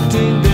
often